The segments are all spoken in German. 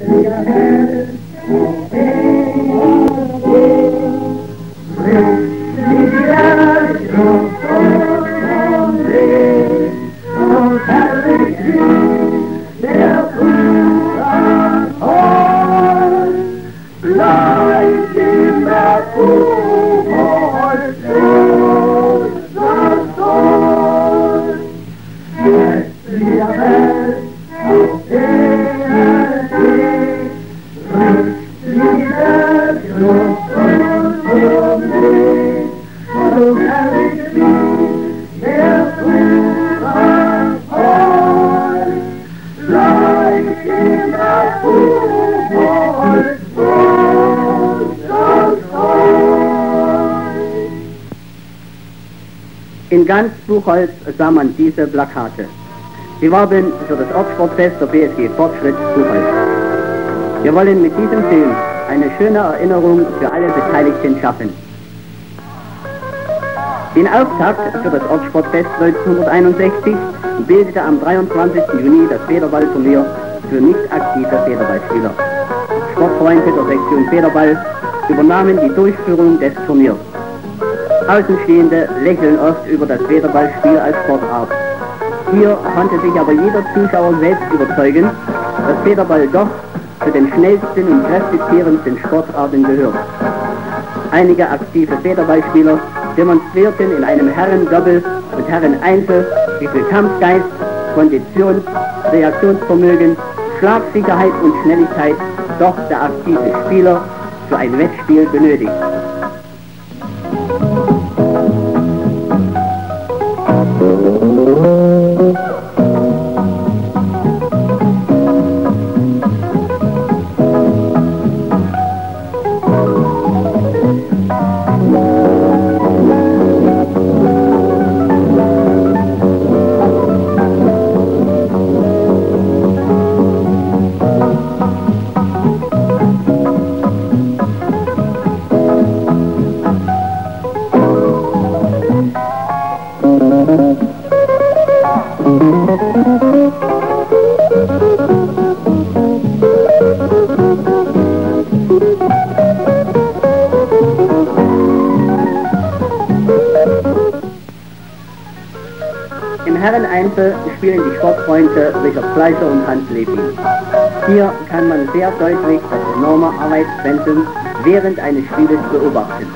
Take a it. In ganz Buchholz sah man diese Plakate. Sie warben für das Ortssportfest der BSG Fortschritt Buchholz. Wir wollen mit diesem Film eine schöne Erinnerung für alle Beteiligten schaffen. Den Auftakt für das Ortssportfest 1961 bildete am 23. Juni das Federballturnier für nicht aktive Federballspieler. Sportfreunde der Sektion Federball übernahmen die Durchführung des Turniers. Außenstehende lächeln oft über das Federballspiel als Sportart. Hier konnte sich aber jeder Zuschauer selbst überzeugen, dass Federball doch zu den schnellsten und kräftezehrendsten Sportarten gehört. Einige aktive Federballspieler demonstrierten in einem Herren-Doppel und Herren-Einzel, wie viel Kampfgeist, Kondition, Reaktionsvermögen, Schlagsicherheit und Schnelligkeit doch der aktive Spieler für ein Wettspiel benötigt. Im Herreneinzel spielen die Sportfreunde Richard Fleischer und Hans Levin. Hier kann man sehr deutlich das enorme Arbeitspensum während eines Spieles beobachten.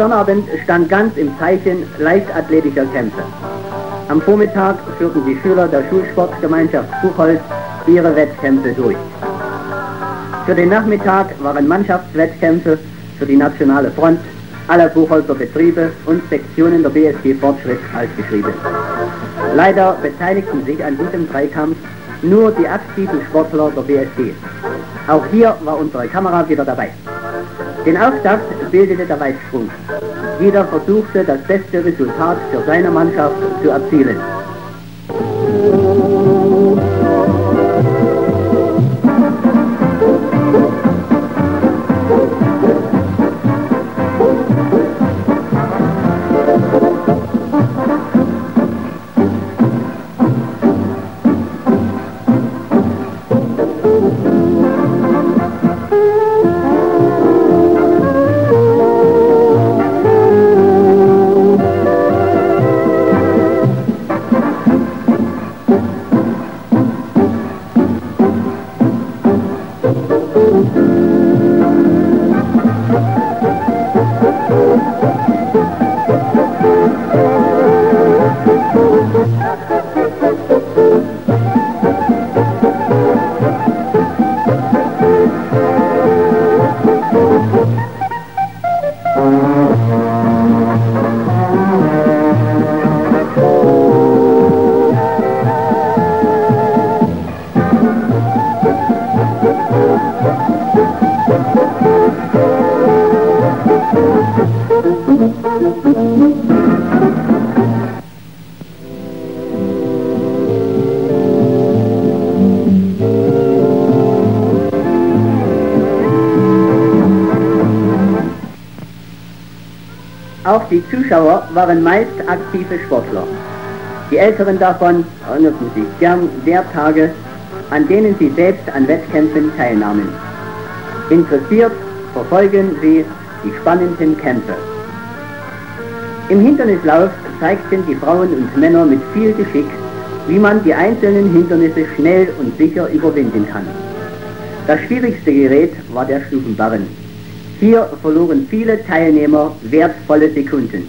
Sonnabend stand ganz im Zeichen leichtathletischer Kämpfe. Am Vormittag führten die Schüler der Schulsportgemeinschaft Buchholz ihre Wettkämpfe durch. Für den Nachmittag waren Mannschaftswettkämpfe für die Nationale Front aller Buchholzer Betriebe und Sektionen der BSG Fortschritt ausgeschrieben. Leider beteiligten sich an diesem Dreikampf nur die aktiven Sportler der BSG. Auch hier war unsere Kamera wieder dabei. Den Auftakt bildete der Weitsprung. Jeder versuchte, das beste Resultat für seine Mannschaft zu erzielen. Auch die Zuschauer waren meist aktive Sportler. Die Älteren davon erinnerten sich gern der Tage, an denen sie selbst an Wettkämpfen teilnahmen. Interessiert verfolgen sie die spannenden Kämpfe. Im Hindernislauf zeigten die Frauen und Männer mit viel Geschick, wie man die einzelnen Hindernisse schnell und sicher überwinden kann. Das schwierigste Gerät war der Stufenbarren. Hier verloren viele Teilnehmer wertvolle Sekunden.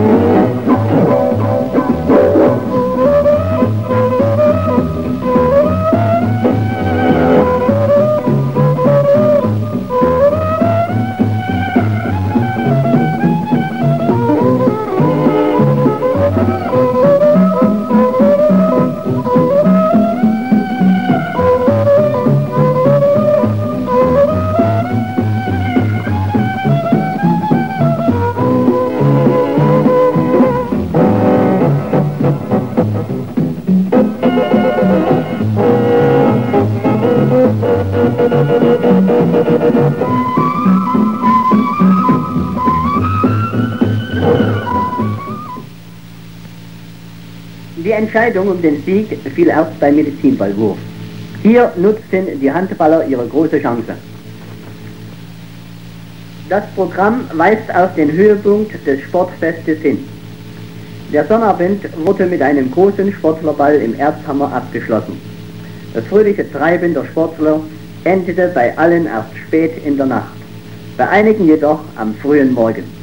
Die Entscheidung um den Sieg fiel erst beim Medizinballwurf. Hier nutzten die Handballer ihre große Chance. Das Programm weist auf den Höhepunkt des Sportfestes hin. Der Sonnabend wurde mit einem großen Sportlerball im Erzhammer abgeschlossen. Das fröhliche Treiben der Sportler endete bei allen erst spät in der Nacht, bei einigen jedoch am frühen Morgen.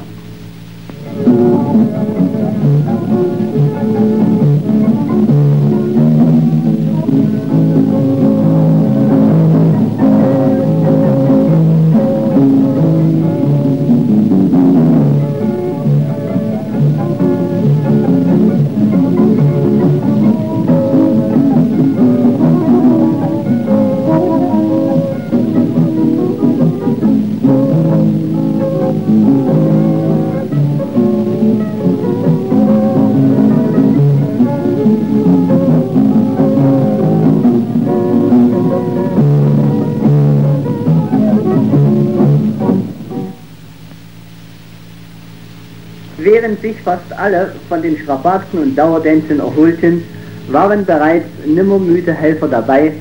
Sich fast alle von den Strapazen und Dauerdenzen erholten, waren bereits nimmermüde Helfer dabei,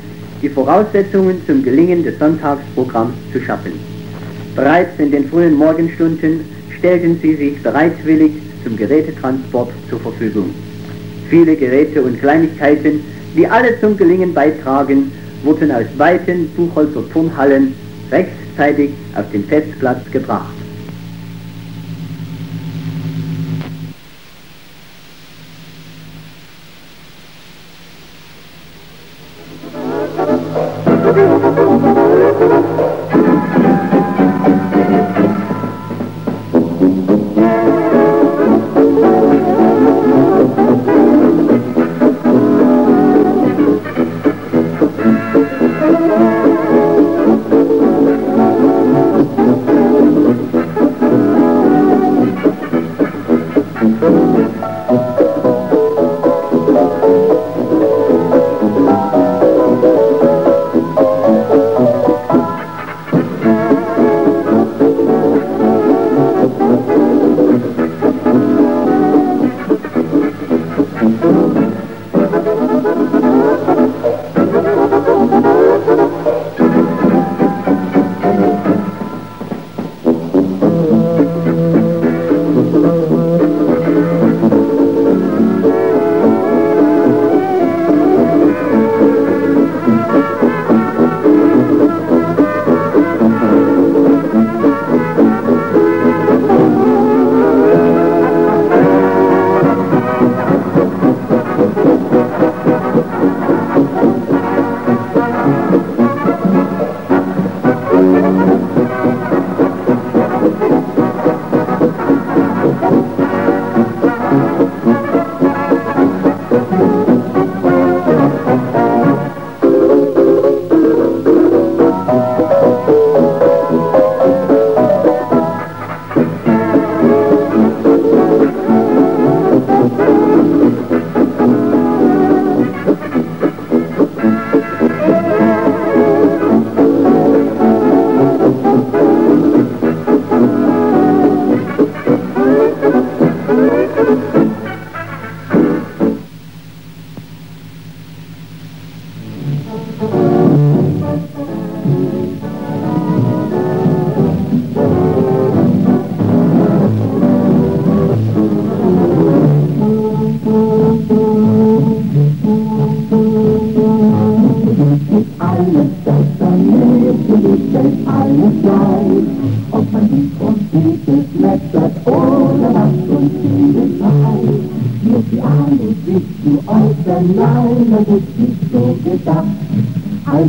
die Voraussetzungen zum Gelingen des Sonntagsprogramms zu schaffen. Bereits in den frühen Morgenstunden stellten sie sich bereitwillig zum Gerätetransport zur Verfügung. Viele Geräte und Kleinigkeiten, die alle zum Gelingen beitragen, wurden aus weiten Buchholzer Turnhallen rechtzeitig auf den Festplatz gebracht.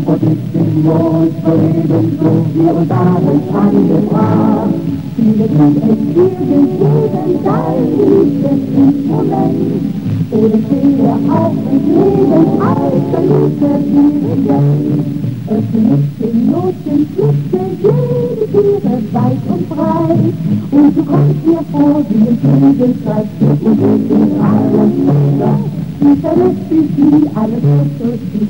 In zu leben, so wir uns abends angebracht. Viele kann es wirklich jeden sein, liebes Instrument. Oder stehe auch mit Dirigent. Es liegt in Not, in Flüchte, jede Tiere weit und breit. Und du kommst mir vor, wie ein Flügelkreis, und du bist in allem Fehler. Die verlässt dich nie, alles wird durch die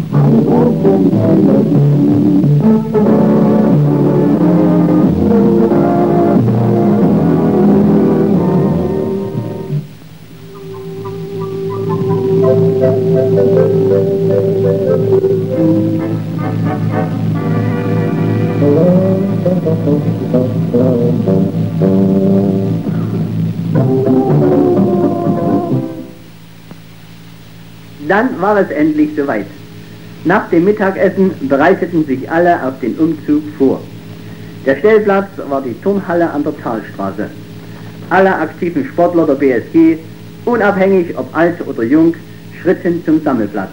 Dann war es endlich soweit. Nach dem Mittagessen bereiteten sich alle auf den Umzug vor. Der Stellplatz war die Turnhalle an der Talstraße. Alle aktiven Sportler der BSG, unabhängig ob alt oder jung, schritten zum Sammelplatz.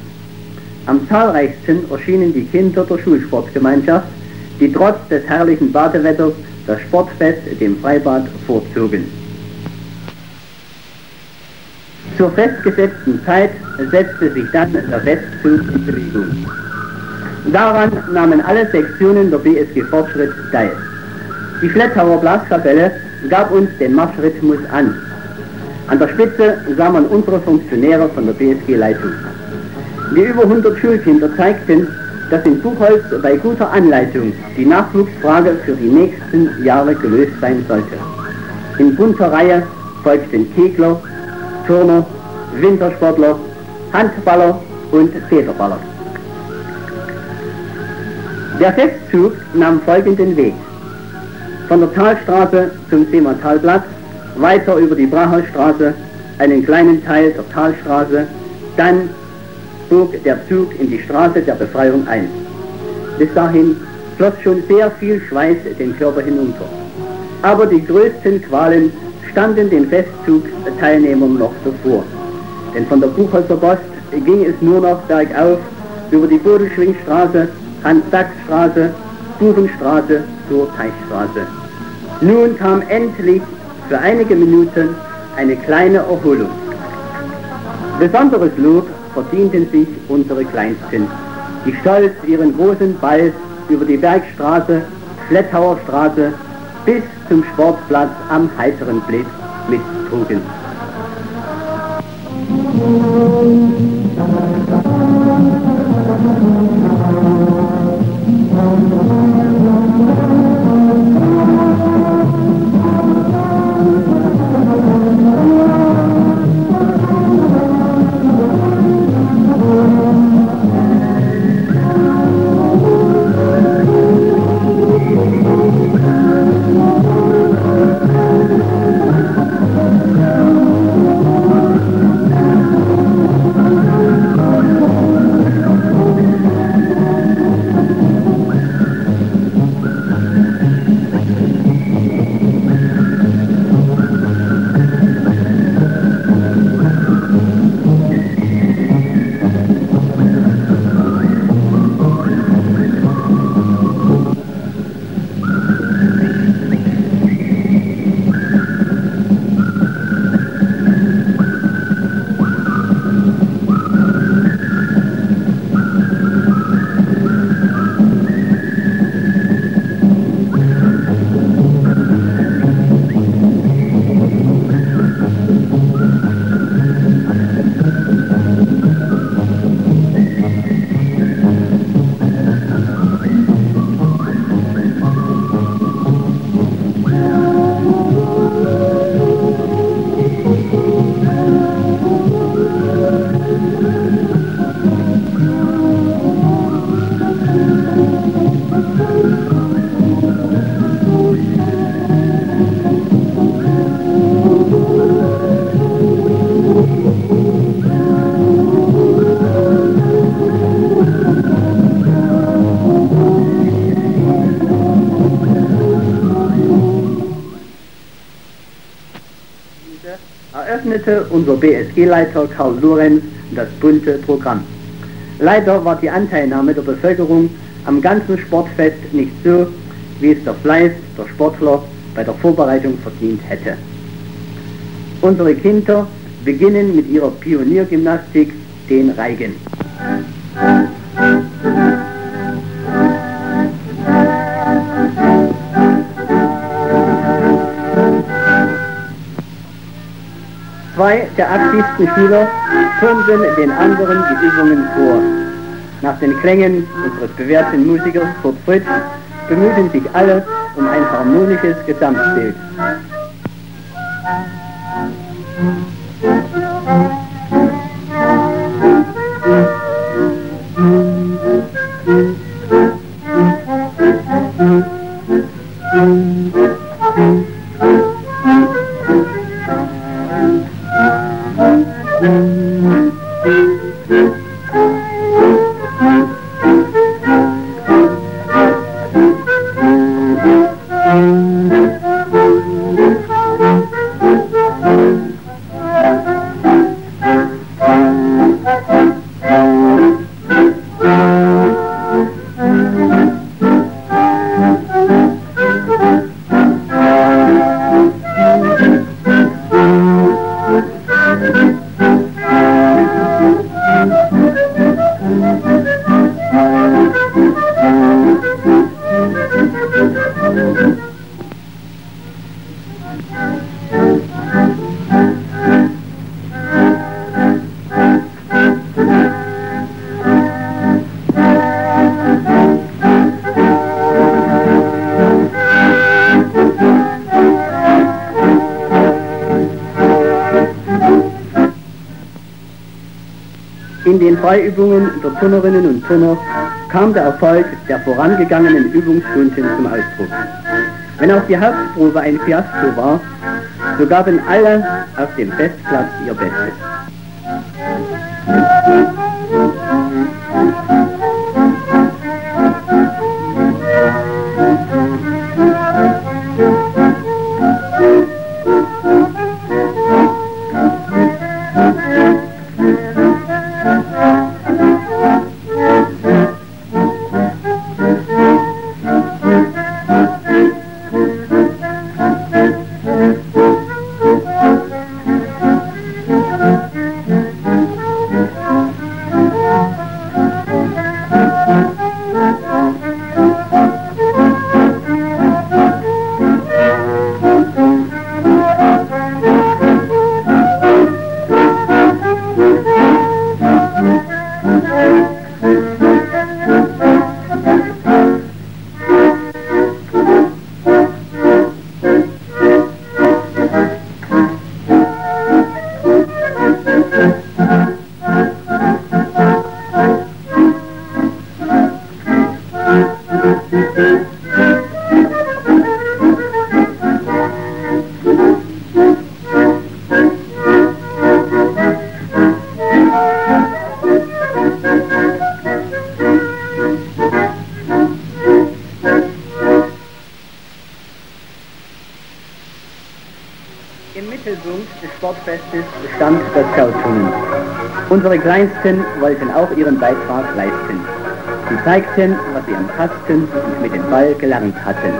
Am zahlreichsten erschienen die Kinder der Schulsportgemeinschaft, die trotz des herrlichen Badewetters das Sportfest dem Freibad vorzogen. Zur festgesetzten Zeit setzte sich dann der Festzug in Bewegung. Daran nahmen alle Sektionen der BSG Fortschritt teil. Die Flettauer Blaskapelle gab uns den Marschrhythmus an. An der Spitze sah man unsere Funktionäre von der BSG-Leitung. Die über 100 Schulkinder zeigten, dass in Buchholz bei guter Anleitung die Nachwuchsfrage für die nächsten Jahre gelöst sein sollte. In bunter Reihe folgten Kegler, Turner, Wintersportler, Handballer und Federballer. Der Festzug nahm folgenden Weg. Von der Talstraße zum Seemantalplatz, weiter über die Brachhausstraße, einen kleinen Teil der Talstraße, dann bog der Zug in die Straße der Befreiung ein. Bis dahin floss schon sehr viel Schweiß den Körper hinunter. Aber die größten Qualen standen den Festzugteilnehmern noch bevor. Denn von der Buchholzer Post ging es nur noch bergauf über die Bodelschwingstraße, Hans-Sachs-Straße, Buchenstraße zur Teichstraße. Nun kam endlich für einige Minuten eine kleine Erholung. Besonderes Lob verdienten sich unsere Kleinsten, die stolz ihren großen Ball über die Bergstraße, Flettauer Straße bis zum Sportplatz am heiteren Blitz mittrugen. BSG-Leiter Karl Lorenz das bunte Programm. Leider war die Anteilnahme der Bevölkerung am ganzen Sportfest nicht so, wie es der Fleiß der Sportler bei der Vorbereitung verdient hätte. Unsere Kinder beginnen mit ihrer Pioniergymnastik den Reigen. Zwei der aktivsten Schüler turnten den anderen die Übungen vor. Nach den Klängen unseres bewährten Musikers Kurt Fritz bemühten sich alle um ein harmonisches Gesamtbild. Turnerinnen und Turner kam der Erfolg der vorangegangenen Übungsstunden zum Ausdruck. Wenn auch die Hauptprobe ein Fiasko war, so gaben alle auf dem Festplatz ihr Bestes. Kleinsten wollten auch ihren Beitrag leisten. Sie zeigten, was sie am Kasten und mit dem Ball gelernt hatten.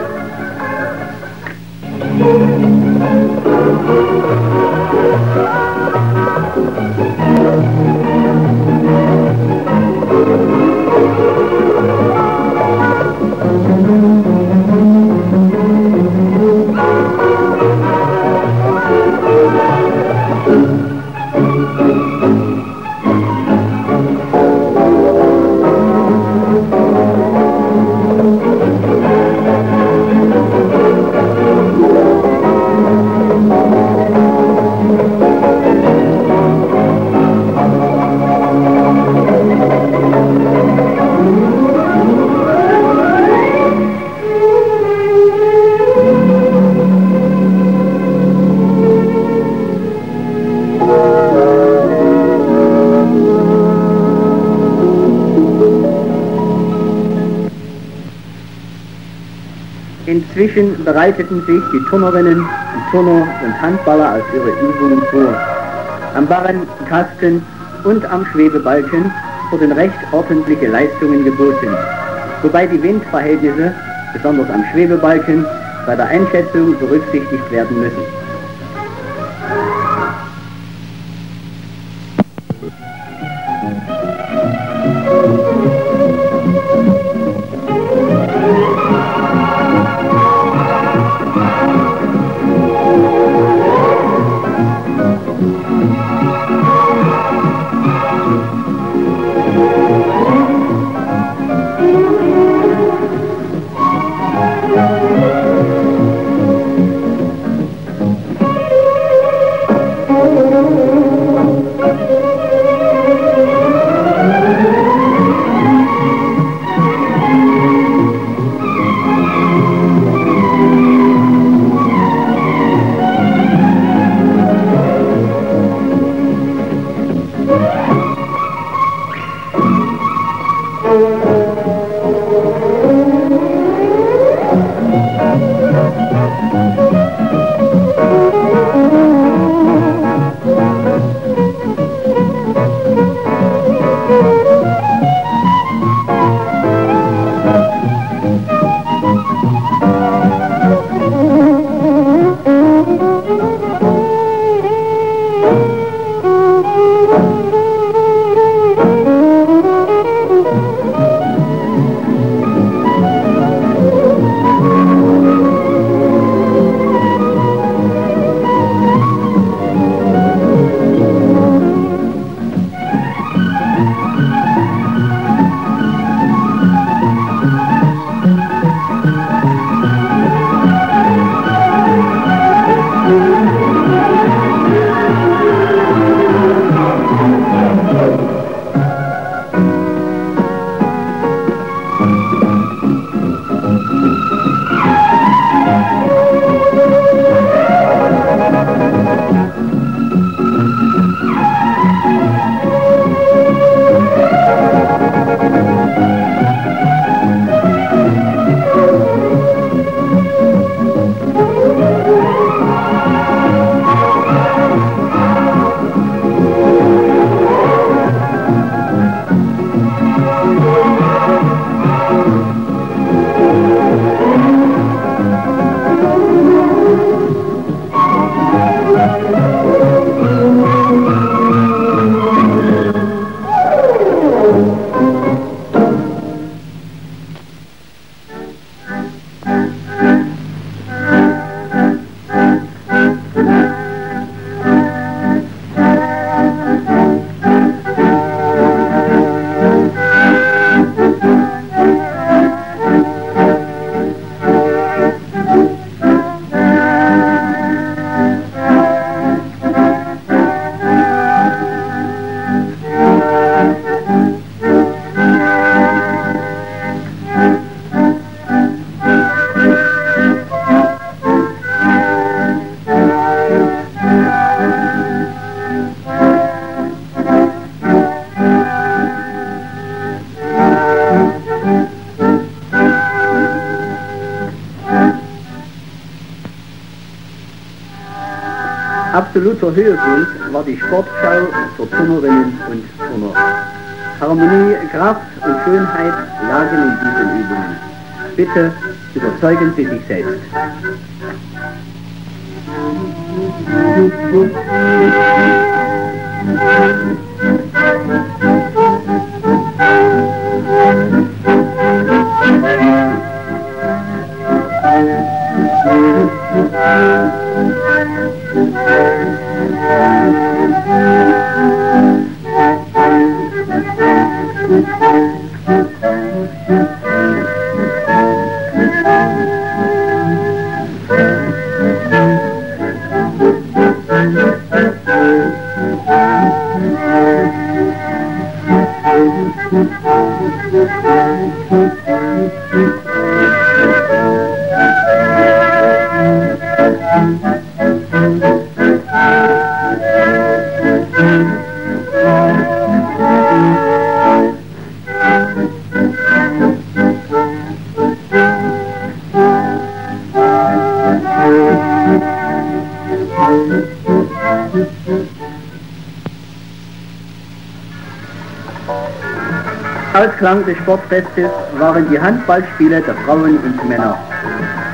Inzwischen bereiteten sich die Turnerinnen, die Turner und Handballer auf ihre Übungen vor. Am Barrenkasten und am Schwebebalken wurden recht ordentliche Leistungen geboten, wobei die Windverhältnisse, besonders am Schwebebalken, bei der Einschätzung berücksichtigt werden müssen. Absoluter Höhepunkt war die Sportschau der Turnerinnen und Turner. Harmonie, Kraft und Schönheit lagen in diesen Übungen. Bitte überzeugen Sie sich selbst. Musik Ausklang des Sportfestes waren die Handballspiele der Frauen und Männer.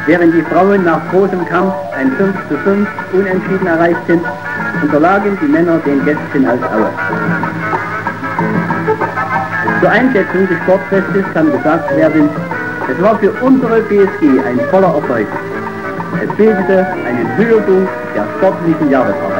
Während die Frauen nach großem Kampf ein 5 zu 5 unentschieden erreichten, unterlagen die Männer den Gästen als Aue. Zur Einschätzung des Sportfestes kann gesagt werden, es war für unsere BSG ein voller Erfolg. Es bildete einen Höhepunkt der sportlichen Jahresarbeit.